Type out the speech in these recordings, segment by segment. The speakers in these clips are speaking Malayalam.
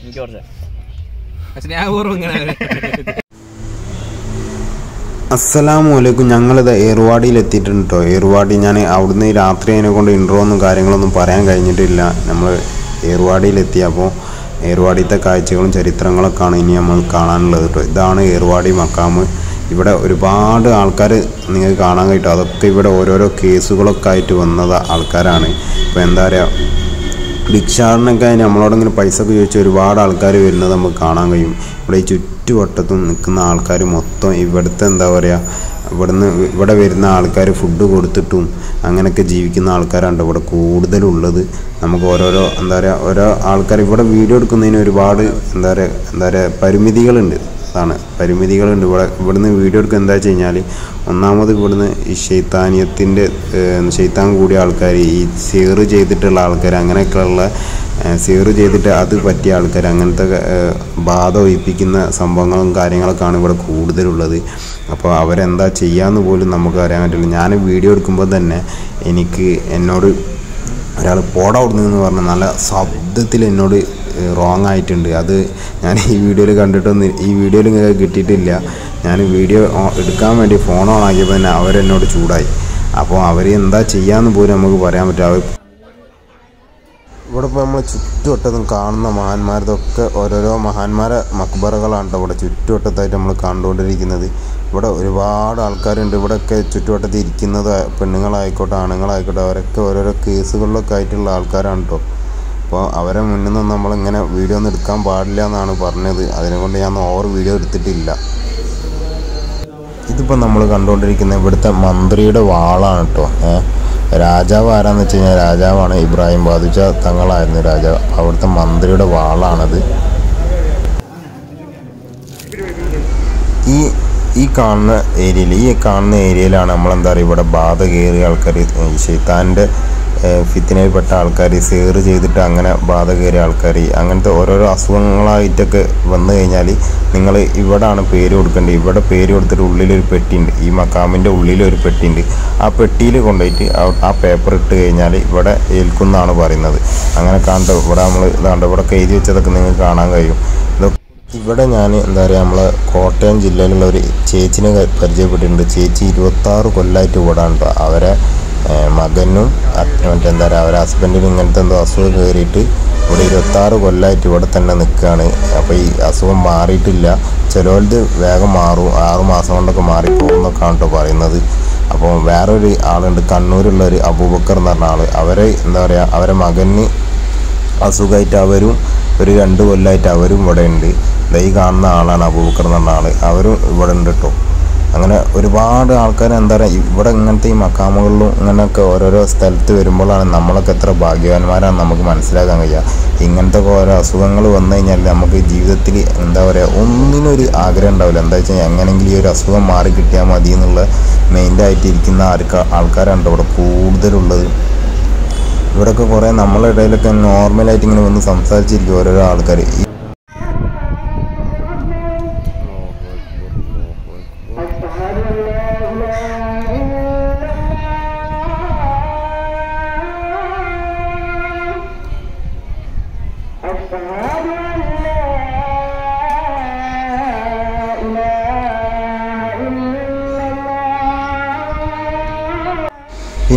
എനിക്ക് കുറച്ച് സ്നേഹപൂർവം ഇങ്ങനെ അസ്സലാമു അലൈക്കും. ഞങ്ങളിത് ഏർവാടിയിൽ എത്തിയിട്ടുണ്ട് കേട്ടോ ഏർവാടി ഞാൻ അവിടുന്ന് രാത്രി അതിനെ കൊണ്ട് ഇൻട്രോ ഒന്നും കാര്യങ്ങളൊന്നും പറയാൻ കഴിഞ്ഞിട്ടില്ല. നമ്മൾ ഏർവാടിയിൽ അപ്പോൾ ഏർവാടിത്തെ കാഴ്ചകളും ചരിത്രങ്ങളൊക്കെയാണ് ഇനി നമ്മൾ കാണാനുള്ളത് കേട്ടോ ഇതാണ് ഏർവാടി മക്കാമ് ഇവിടെ ഒരുപാട് ആൾക്കാർ നിങ്ങൾക്ക് കാണാൻ കഴിയും അതൊക്കെ ഇവിടെ ഓരോരോ കേസുകളൊക്കെ ആയിട്ട് വന്നത് ആൾക്കാരാണ്. ഇപ്പോൾ എന്താ പറയുക ഭിക്ഷാടനൊക്കെ നമ്മളോടിങ്ങനെ പൈസ ഒക്കെ ചോദിച്ച് ഒരുപാട് ആൾക്കാർ വരുന്നത് നമുക്ക് കാണാൻ കഴിയും. ഇവിടെ ഈ ചുറ്റുവട്ടത്തും നിൽക്കുന്ന ആൾക്കാർ മൊത്തം ഇവിടുത്തെ എന്താ പറയുക ഇവിടുന്ന് ഇവിടെ വരുന്ന ആൾക്കാർ ഫുഡ് കൊടുത്തിട്ടും അങ്ങനെയൊക്കെ ജീവിക്കുന്ന ആൾക്കാരാണ് ഇവിടെ കൂടുതലുള്ളത്. നമുക്ക് ഓരോരോ എന്താ പറയുക ഓരോ ആൾക്കാർ ഇവിടെ വീഡിയോ എടുക്കുന്നതിന് ഒരുപാട് എന്താ പറയുക എന്താ പറയുക പരിമിതികളുണ്ട്. അതാണ് പരിമിതികളുണ്ട് ഇവിടെ ഇവിടുന്ന് വീഡിയോ എടുക്കുക എന്താ വെച്ച് കഴിഞ്ഞാൽ ഒന്നാമത് ഇവിടുന്ന് ഈ ശൈത്താനിയത്തിന്റെ ശൈത്താൻ കൂടിയ ആൾക്കാർ ഈ സീറ് ചെയ്തിട്ടുള്ള ആൾക്കാർ അങ്ങനെയൊക്കെയുള്ള സീറ് ചെയ്തിട്ട് അത് പറ്റിയ ആൾക്കാർ അങ്ങനത്തെ ബാധ ഒഴിപ്പിക്കുന്ന സംഭവങ്ങളും കാര്യങ്ങളൊക്കെയാണ് ഇവിടെ കൂടുതലുള്ളത്. അപ്പോൾ അവരെന്താ ചെയ്യാമെന്ന് പോലും നമുക്ക് അറിയാൻ പറ്റില്ല. ഞാൻ വീഡിയോ എടുക്കുമ്പോൾ തന്നെ എനിക്ക് എന്നോട് ഒരാൾ പോടാ അവിടുന്ന് എന്ന് നല്ല ശബ്ദത്തിൽ എന്നോട് റോങ് ആയിട്ടുണ്ട്. അത് ഞാൻ ഈ വീഡിയോയിൽ കണ്ടിട്ടൊന്നും ഈ വീഡിയോയിൽ കിട്ടിയിട്ടില്ല. ഞാൻ വീഡിയോ എടുക്കാൻ വേണ്ടി ഫോൺ ഓൺ ആക്കിയപ്പോൾ തന്നെ അവരെന്നോട് ചൂടായി. അപ്പോൾ അവർ എന്താ ചെയ്യാമെന്ന് പോലും നമുക്ക് പറയാൻ പറ്റും അവർ ഇവിടെ ഇപ്പോൾ നമ്മൾ ചുറ്റുവട്ടത്തും കാണുന്ന മഹാന്മാരതൊക്കെ ഓരോരോ മഹാന്മാരെ മക്ബറകളാണ് ഇവിടെ ചുറ്റുവട്ടത്തായിട്ട് നമ്മൾ കണ്ടുകൊണ്ടിരിക്കുന്നത്. ഇവിടെ ഒരുപാട് ആൾക്കാരുണ്ട്. ഇവിടെയൊക്കെ ചുറ്റുവട്ടത്ത് ഇരിക്കുന്നത് പെണ്ണുങ്ങളായിക്കോട്ടെ ആണുങ്ങളായിക്കോട്ടെ അവരൊക്കെ ഓരോരോ കേസുകളിലൊക്കെ ആയിട്ടുള്ള ആൾക്കാരാണ് കേട്ടോ. അപ്പോൾ അവരെ മുന്നിൽ നിന്ന് നമ്മളിങ്ങനെ വീഡിയോ ഒന്നും എടുക്കാൻ പാടില്ല എന്നാണ് പറഞ്ഞത്. അതിനെക്കൊണ്ട് ഞാൻ ഓവർ വീഡിയോ എടുത്തിട്ടില്ല. ഇതിപ്പോൾ നമ്മൾ കണ്ടുകൊണ്ടിരിക്കുന്ന ഇവിടുത്തെ മന്ത്രിയുടെ വാളാണ് കേട്ടോ രാജാവ് ആരാന്ന് വെച്ച് കഴിഞ്ഞാൽ രാജാവാണ് ഇബ്രാഹിം ബാദുജ തങ്ങളായിരുന്നു രാജാവ്. അവിടുത്തെ മന്ത്രിയുടെ വാളാണത്. ഈ ഈ കാണുന്ന ഏരിയയിൽ ഈ കാണുന്ന ഏരിയയിലാണ് നമ്മളെന്താ പറയുക ഇവിടെ ബാധ കയറിയ ആൾക്കാർ ഷെയ്ത്താന്റെ ഫിത്തിനയിൽപ്പെട്ട ആൾക്കാർ സേറ് ചെയ്തിട്ട് അങ്ങനെ ബാധ കയറിയ ആൾക്കാർ അങ്ങനത്തെ ഓരോരോ അസുഖങ്ങളായിട്ടൊക്കെ വന്നു കഴിഞ്ഞാൽ നിങ്ങൾ ഇവിടാണ് പേര് കൊടുക്കേണ്ടത്. ഇവിടെ പേര് കൊടുത്തിട്ട് ഉള്ളിലൊരു പെട്ടിയുണ്ട് ഈ മക്കാമിന്റെ ഉള്ളിലൊരു പെട്ടിയുണ്ട് ആ പെട്ടിയിൽ കൊണ്ടുപോയിട്ട് ആ- പേപ്പർ ഇട്ട് കഴിഞ്ഞാൽ ഇവിടെ ഏൽക്കുന്നാണ് പറയുന്നത്. അങ്ങനെ കണ്ടോ? ഇവിടെ നമ്മൾ ഇതാണ്ട് ഇവിടെ എഴുതി വെച്ചതൊക്കെ നിങ്ങൾക്ക് കാണാൻ കഴിയും. ഇവിടെ ഞാൻ എന്താ പറയുക നമ്മളെ കോട്ടയം ജില്ലയിലുള്ള ഒരു ചേച്ചിനെ പരിചയപ്പെട്ടിട്ടുണ്ട്. ചേച്ചി ഇരുപത്താറ് കൊല്ലമായിട്ട് ഇവിടെ ഉണ്ടോ അവരെ മകനും അത് മറ്റേ എന്താ പറയുക അവരെ ഹസ്ബൻഡിന് ഇങ്ങനത്തെ എന്തോ അസുഖം കയറിയിട്ട് ഇവിടെ ഇരുപത്താറ് കൊല്ലമായിട്ട് ഇവിടെ തന്നെ നിൽക്കുകയാണ് അപ്പോൾ ഈ അസുഖം മാറിയിട്ടില്ല. ചിലവർക്ക് വേഗം മാറും. ആറ് മാസം കൊണ്ടൊക്കെ മാറിപ്പോകും എന്നൊക്കെയാണ് കേട്ടോ പറയുന്നത്. അപ്പോൾ വേറൊരു ആളുണ്ട്. കണ്ണൂരുള്ള ഒരു അബൂബക്കർ എന്ന് പറഞ്ഞ ആൾ അവരെ എന്താ പറയുക അവരെ മകന് അസുഖമായിട്ട് അവരും ഒരു രണ്ട് കൊല്ലമായിട്ട് അവരും ഇവിടെ ഉണ്ട്. ദൈ കാണുന്ന ആളാണ് അബൂബക്കർ എന്ന് പറഞ്ഞ ആൾ അവരും ഇവിടെ ഉണ്ട് കേട്ടോ അങ്ങനെ ഒരുപാട് ആൾക്കാർ എന്താ പറയുക ഇവിടെ ഇങ്ങനത്തെ ഈ മക്കാമുകളിലും ഇങ്ങനെയൊക്കെ ഓരോരോ സ്ഥലത്ത് വരുമ്പോഴാണ് നമ്മളൊക്കെ എത്ര ഭാഗ്യവാന്മാരാണ് നമുക്ക് മനസ്സിലാക്കാൻ കഴിയുക. ഇങ്ങനത്തെ ഓരോ അസുഖങ്ങൾ വന്നു കഴിഞ്ഞാൽ നമുക്ക് ജീവിതത്തിൽ എന്താ പറയുക ഒന്നിനൊരു ആഗ്രഹം ഉണ്ടാവില്ല. എന്താ വെച്ചാൽ എങ്ങനെയെങ്കിലും ഈ ഒരു അസുഖം മാറി കിട്ടിയാൽ മതി എന്നുള്ള മെയിൻഡായിട്ട് ഇരിക്കുന്ന ആൾക്കാ ആൾക്കാരാണ് ഇവിടെ കൂടുതലുള്ളത്. ഇവിടെയൊക്കെ കുറേ നമ്മളിടയിലൊക്കെ നോർമലായിട്ട് ഇങ്ങനെ വന്ന് സംസാരിച്ചിരിക്കും ഓരോരോ ആൾക്കാർ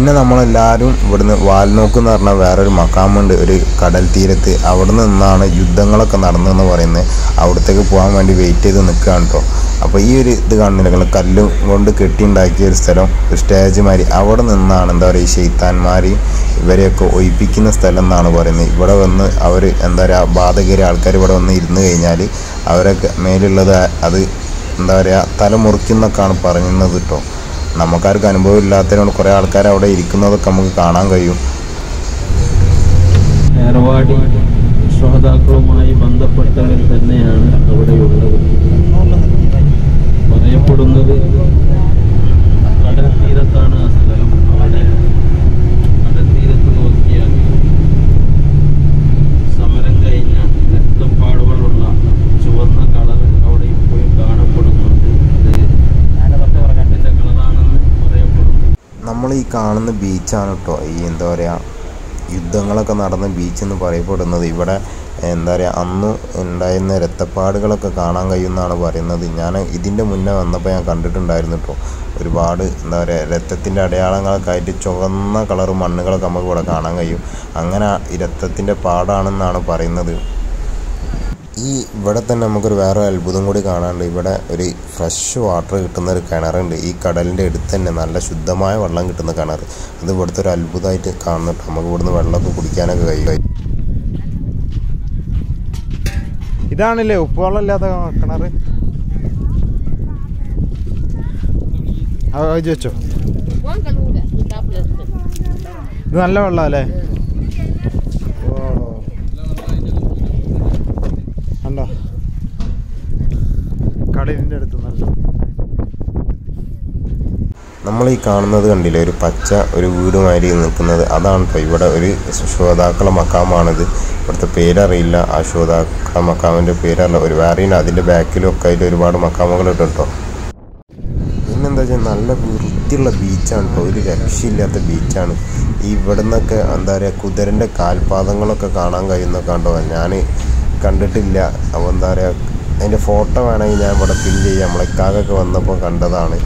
പിന്നെ നമ്മളെല്ലാവരും ഇവിടുന്ന് വാൽനോക്ക് എന്ന് പറഞ്ഞ വേറൊരു മക്കാമുണ്ട് ഒരു കടൽ തീരത്ത്. അവിടെ നിന്നാണ് യുദ്ധങ്ങളൊക്കെ നടന്നതെന്ന് പറയുന്നത്. അവിടത്തേക്ക് പോകാൻ വേണ്ടി വെയിറ്റ് ചെയ്ത് നിൽക്കുകയാണ് കേട്ടോ അപ്പോൾ ഈ ഒരു ഇത് കാണുന്നില്ല കല്ലും കൊണ്ട് കെട്ടിയുണ്ടാക്കിയ ഒരു സ്ഥലം ഒരു സ്റ്റേജ് മാതിരി. അവിടെ നിന്നാണ് എന്താ പറയുക ഈ ഷെയ്ത്താന്മാർ ഇവരെയൊക്കെ ഒഴിപ്പിക്കുന്ന സ്ഥലം എന്നാണ് പറയുന്നത്. ഇവിടെ വന്ന് അവർ എന്താ പറയുക ബാധകരെ ആൾക്കാർ ഇവിടെ വന്ന് ഇരുന്ന് കഴിഞ്ഞാൽ അവരൊക്കെ മേലുള്ളത് അത് എന്താ പറയുക തല മുറിക്കുന്നൊക്കെയാണ് പറയുന്നത് കേട്ടോ നമുക്കാർക്ക് അനുഭവം ഇല്ലാത്തതിനോട് കുറേ ആൾക്കാർ അവിടെ ഇരിക്കുന്നതൊക്കെ നമുക്ക് കാണാൻ കഴിയും. ശ്രോതാക്കളുമായി ബന്ധപ്പെട്ടവർ തന്നെയാണ് അവിടെയുള്ളത്. പറയപ്പെടുന്നത് കടൽ തീരത്താണ് ആ സ്ഥലം അവിടെ കടൽ തീരത്ത് നോക്കിയാൽ സമരം കഴിഞ്ഞ കാണുന്ന ബീച്ചാണ് കേട്ടോ ഈ എന്താ പറയുക യുദ്ധങ്ങളൊക്കെ നടന്ന ബീച്ച് എന്ന് പറയപ്പെടുന്നത്. ഇവിടെ എന്താ പറയുക അന്ന് ഉണ്ടായിരുന്ന രക്തപ്പാടുകളൊക്കെ കാണാൻ കഴിയുമെന്നാണ് പറയുന്നത്. ഞാൻ ഇതിന്റെ മുന്നേ വന്നപ്പോൾ ഞാൻ കണ്ടിട്ടുണ്ടായിരുന്നു കേട്ടോ ഒരുപാട് എന്താ പറയുക രക്തത്തിന്റെ അടയാളങ്ങളൊക്കെ ആയിട്ട് ചുവന്ന കളർ മണ്ണുകളൊക്കെ നമുക്ക് ഇവിടെ കാണാൻ കഴിയും. അങ്ങനെ രക്തത്തിന്റെ പാടാണെന്നാണ് പറയുന്നത്. ഈ ഇവിടെ തന്നെ നമുക്കൊരു വേറെ അത്ഭുതം കൂടി കാണാനുണ്ട്. ഇവിടെ ഒരു ഫ്രഷ് വാട്ടർ കിട്ടുന്ന ഒരു കിണറുണ്ട്. ഈ കടലിന്റെ അടുത്ത് തന്നെ നല്ല ശുദ്ധമായ വെള്ളം കിട്ടുന്ന കിണർ. അത് ഇവിടുത്തെ ഒരു അത്ഭുതമായിട്ട് കാണുന്നുണ്ട് നമുക്ക് ഇവിടുന്ന് വെള്ളമൊക്കെ കുടിക്കാനൊക്കെ കഴിയും. ഇതാണല്ലേ ഉപ്പുവെള്ളമില്ലാത്ത കിണർ? വെച്ചോ. ഇത് നല്ല വെള്ളമല്ലേ കണ്ടോ കടലിന്റെ അടുത്ത് നമ്മൾ ഈ കാണുന്നത് കണ്ടില്ലേ ഒരു പച്ച ഒരു വീട് മാതിരി നിൽക്കുന്നത്. അതാണ് ഇപ്പോൾ ഇവിടെ ഒരു ശോതാക്കള മക്കാമാണിത്. ഇവിടുത്തെ പേരറിയില്ല. ആ ശോതാക്കള മക്കാമിന്റെ പേരറിയില്ല ഒരു വേറെയില്ല അതിന്റെ ബാക്കിലും ഒക്കെ അതിൽ ഒരുപാട് മക്കാമകളുണ്ട് കേട്ടോ പിന്നെന്താ വെച്ചാൽ നല്ല വൃത്തിയുള്ള ബീച്ചാണ് കേട്ടോ ഒരു രക്ഷയില്ലാത്ത ബീച്ചാണ്. ഇവിടെ നിന്നൊക്കെ എന്താ പറയുക കുതിരന്റെ കാൽപാദങ്ങളൊക്കെ കാണാൻ കഴിയുന്നൊക്കെ കണ്ടോ? ഞാൻ കണ്ടിട്ടില്ല. അപ്പോൾ എന്താ പറയുക അതിന്റെ ഫോട്ടോ വേണമെങ്കിൽ ഞാൻ ഇവിടെ പിൻ ചെയ്യാം. നമ്മളെ ഇക്കാകൊക്കെ വന്നപ്പോൾ കണ്ടതാണ്.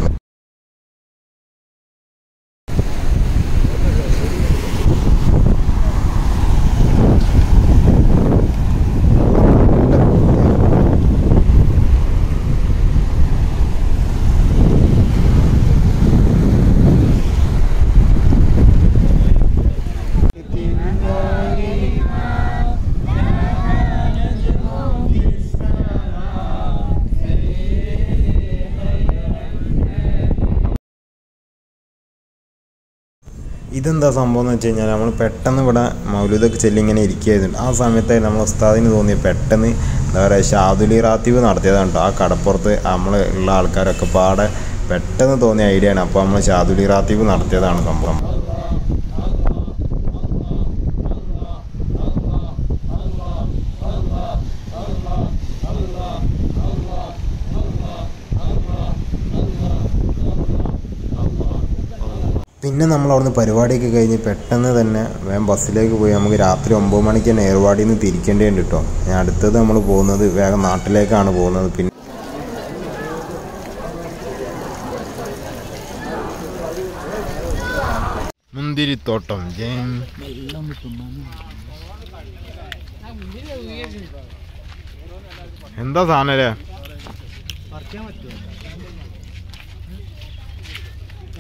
ഇതെന്താ സംഭവം എന്ന് വെച്ച് കഴിഞ്ഞാൽ നമ്മൾ പെട്ടെന്ന് ഇവിടെ മൗലൂദൊക്കെ ചെല്ലി ഇങ്ങനെ ഇരിക്കുകയായിരുന്നു. ആ സമയത്ത് നമ്മൾ ഉസ്താദിന് തോന്നി പെട്ടെന്ന് എന്താ പറയുക ഷാദുലി റാത്തീവ് നടത്തിയതാണ് കേട്ടോ ആ കടപ്പുറത്ത് നമ്മൾ ഉള്ള ആൾക്കാരൊക്കെ പാടെ പെട്ടെന്ന് തോന്നിയ ഐഡിയ ആണ് അപ്പോൾ നമ്മൾ ഷാദുലി റാത്തീവ് നടത്തിയതാണ് സംഭവം. പിന്നെ നമ്മൾ അവിടുന്ന് പരിപാടിയൊക്കെ കഴിഞ്ഞ് പെട്ടെന്ന് തന്നെ വേഗം ബസ്സിലേക്ക് പോയി നമുക്ക് രാത്രി ഒമ്പത് മണിക്ക് തന്നെ ഏർവാടിയിൽ നിന്ന് തിരിക്കേണ്ടതുണ്ട് കേട്ടോ ഞാൻ അടുത്തത് നമ്മൾ പോകുന്നത് വേഗം നാട്ടിലേക്കാണ് പോകുന്നത്. പിന്നെ മുന്തിരിത്തോട്ടം. ജയം എന്താ സാധനല്ലേ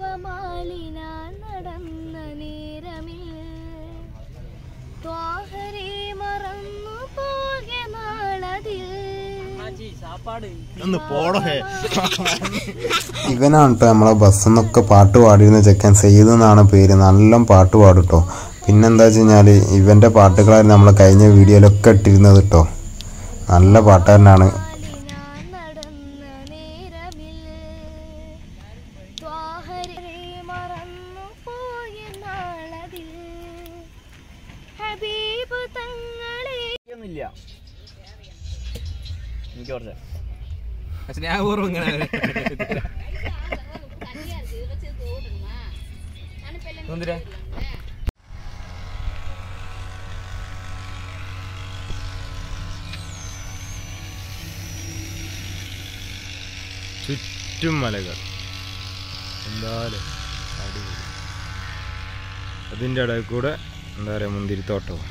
പാപമാലിനാൻ നടന്ന നേരമിൽ ത്വാഹരെ മറന്നു പോകെ നാളതിൽ. ഇവനാണ് കേട്ടോ നമ്മളെ ബസ്സിൽ നിന്നൊക്കെ പാട്ട് പാടിയിരുന്ന ചെക്കൻ സെയ്ദ് എന്നാണ് പേര്. നല്ല പാട്ട് പാടും കേട്ടോ പിന്നെന്താ വെച്ച് കഴിഞ്ഞാൽ ഇവന്റെ പാട്ടുകളായിരുന്നു നമ്മളെ കഴിഞ്ഞ വീഡിയോയിലൊക്കെ ഇട്ടിരുന്നത് കേട്ടോ നല്ല പാട്ടുകാരനാണ് എന്തിനാ? ചുറ്റും മലകൾ. എന്തായാലും അതിന്റെ ഇടയിൽ കൂടെ എന്താ പറയുക മുന്തിരിത്തോട്ടവും.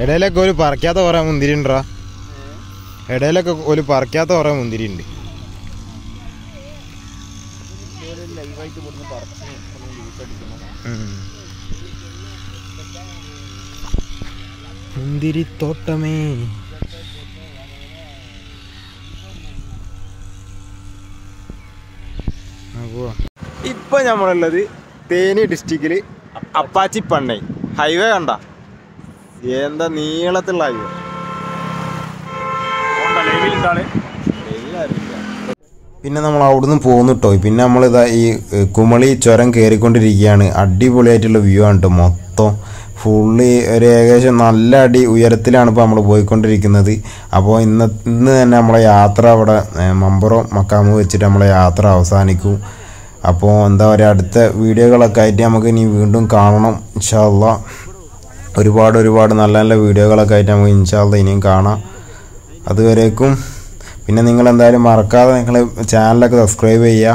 ഇടയിലൊക്കെ ഒരു പറിക്കാത്ത കുറേ മുന്തിരി ഉണ്ടോ ഇടയിലൊക്കെ ഒരു പറിക്കാത്ത കുറേ മുന്തിരി ഉണ്ട് മുന്തിരിത്തോട്ടമേ. ഇപ്പൊ നമ്മളുള്ളത് തേനി ഡിസ്ട്രിക്റ്റിൽ അപ്പാച്ചി പണ്ണൈ. ഹൈവേ കണ്ട? എന്താ നീളത്തിലുള്ള ഹൈവേ പിന്നെ നമ്മൾ അവിടുന്ന് പോന്നിട്ടോ പിന്നെ ഇതാ ഈ കുമളി ചുരം കയറിക്കൊണ്ടിരിക്കുകയാണ് അടിപൊളിയായിട്ടുള്ള വ്യൂ ആണ് കേട്ടോ മൊത്തം. ഫുള്ളി ഒരു ഏകദേശം നല്ല അടി ഉയരത്തിലാണ് ഇപ്പോൾ നമ്മൾ പോയിക്കൊണ്ടിരിക്കുന്നത്. അപ്പോൾ ഇന്ന് ഇന്ന് തന്നെ നമ്മളെ യാത്ര അവിടെ മമ്പറോ മമ്പുറം മക്കാമ് വെച്ചിട്ട് നമ്മളെ യാത്ര അവസാനിക്കും. അപ്പോൾ എന്താ പറയുക അടുത്ത വീഡിയോകളൊക്കെ ആയിട്ട് നമുക്ക് ഇനി വീണ്ടും കാണണം ഇൻഷാല്ല ഒരുപാട് ഒരുപാട് നല്ല നല്ല വീഡിയോകളൊക്കെ ആയിട്ട് നമുക്ക് ഇൻഷാല്ല ഇനിയും കാണാം. അതുവരേക്കും പിന്നെ നിങ്ങൾ എന്തായാലും മറക്കാതെ നിങ്ങൾ ചാനലൊക്കെ സബ്സ്ക്രൈബ് ചെയ്യുക.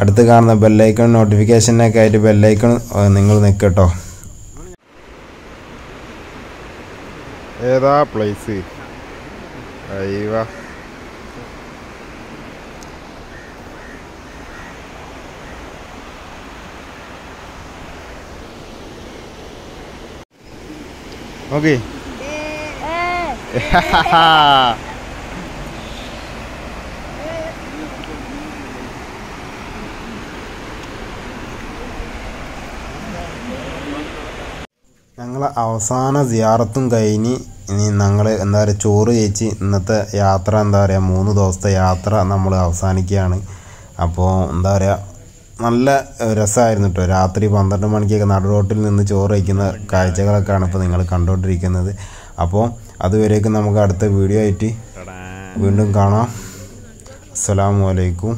അടുത്ത് കാണുന്ന ബെല്ലൈക്കൺ നോട്ടിഫിക്കേഷനൊക്കെ ആയിട്ട് ബെല്ലൈക്കൺ നിങ്ങൾ നിൽക്കട്ടോ. ഏതാ പ്ലേസ് അയ്യവ ഓക്കെ ഞങ്ങളെ അവസാന സിയാറത്തും കഴിഞ്ഞ് ഇനി ഞങ്ങൾ എന്താ പറയുക ചോറ് കഴിച്ച് ഇന്നത്തെ യാത്ര എന്താ പറയുക മൂന്ന് ദിവസത്തെ യാത്ര നമ്മൾ അവസാനിക്കുകയാണ്. അപ്പോൾ എന്താ പറയുക നല്ല രസമായിരുന്നു കേട്ടോ രാത്രി പന്ത്രണ്ട് മണിക്കൊക്കെ നടു റോട്ടിൽ നിന്ന് ചോറ് കഴിക്കുന്ന കാഴ്ചകളൊക്കെയാണ് ഇപ്പോൾ നിങ്ങൾ കണ്ടുകൊണ്ടിരിക്കുന്നത് അപ്പോൾ അതുവരേക്കും നമുക്ക് അടുത്ത വീഡിയോ ആയിട്ട് വീണ്ടും കാണാം. അസ്സലാമു അലൈക്കും.